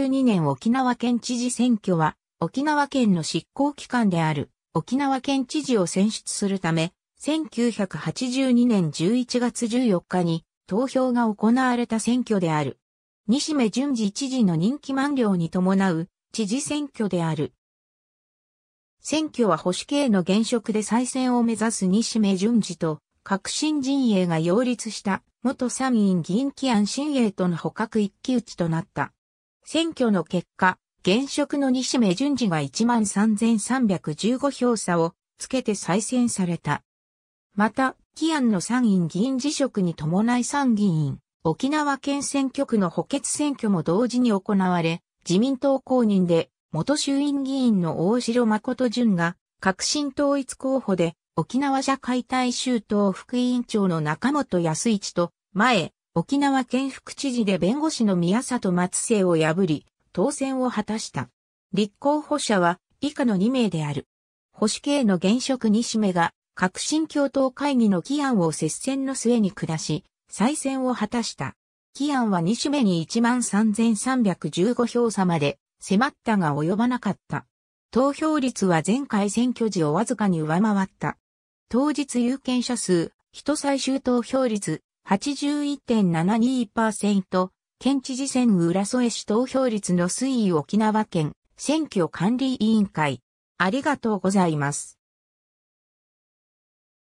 2012年沖縄県知事選挙は、沖縄県の執行機関である沖縄県知事を選出するため、1982年11月14日に投票が行われた選挙である。西目淳二知事の任期満了に伴う知事選挙である。選挙は保守系の現職で再選を目指す西目淳二と革新陣営が擁立した元参院議員キアン新営との捕獲一騎打ちとなった。選挙の結果、現職の西目淳二が13,315票差をつけて再選された。また、キアンの参院議員辞職に伴い参議院、沖縄県選挙区の補欠選挙も同時に行われ、自民党公認で元衆院議員の大城誠淳が革新統一候補で沖縄社会大衆党副委員長の中本康一と前、沖縄県副知事で弁護士の宮里松生を破り、当選を果たした。立候補者は以下の2名である。保守系の現職西目が革新共闘会議の議案を接戦の末に下し、再選を果たした。議案は西目に13,315票差まで迫ったが及ばなかった。投票率は前回選挙時をわずかに上回った。当日有権者数、人最終投票率81.72%、県知事選浦添市投票率の推移沖縄県選挙管理委員会。ありがとうございます。